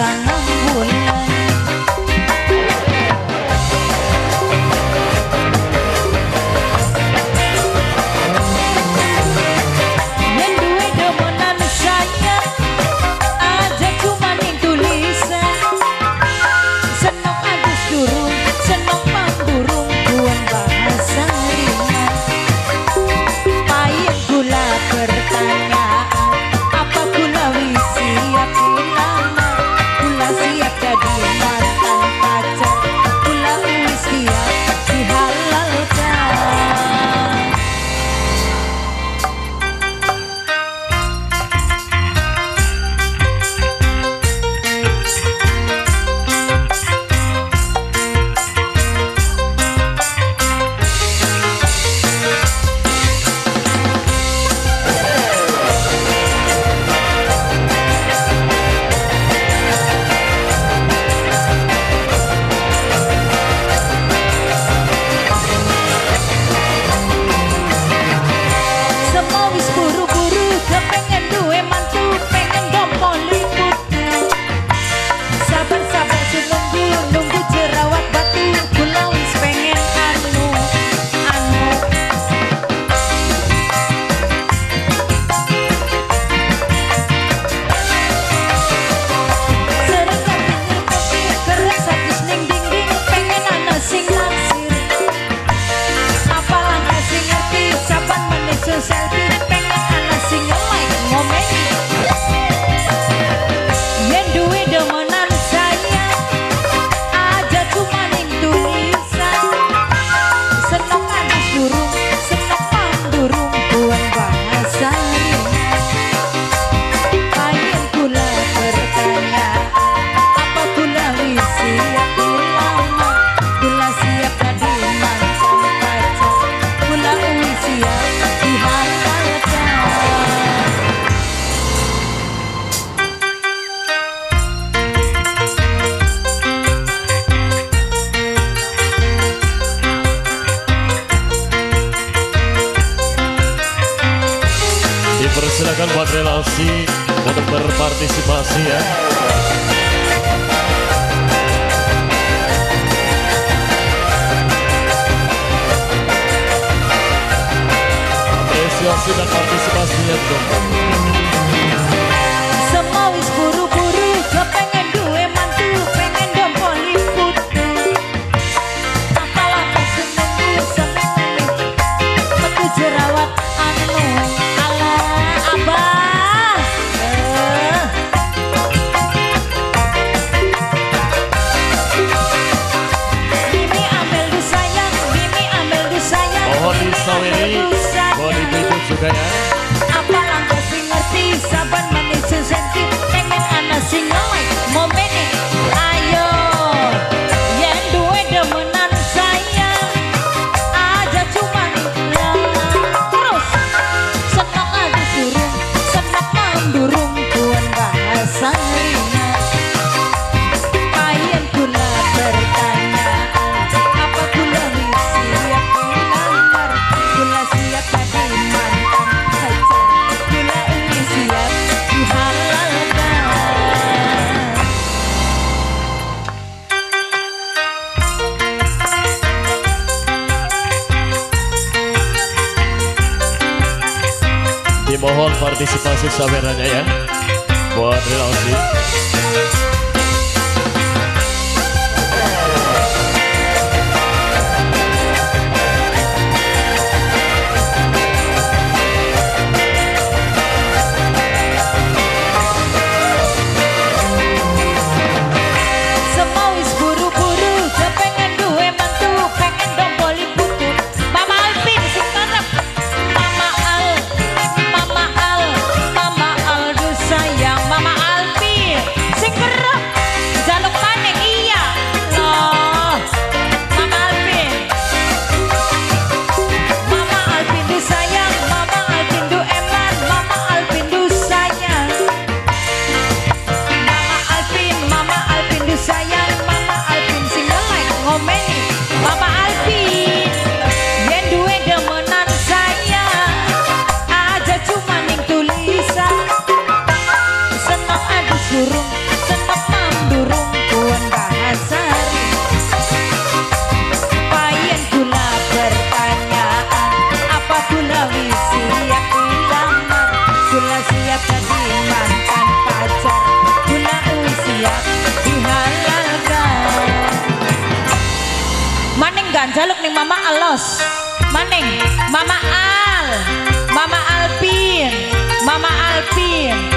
karena relasi untuk berpartisipasi ya. Apresiasi dan partisipasinya dong. 对 Dimohon partisipasi sawerannya ya buat relasi. Jaluk nih Mama Alos. Maning, Mama Al, Mama Alpin, Mama Alpin.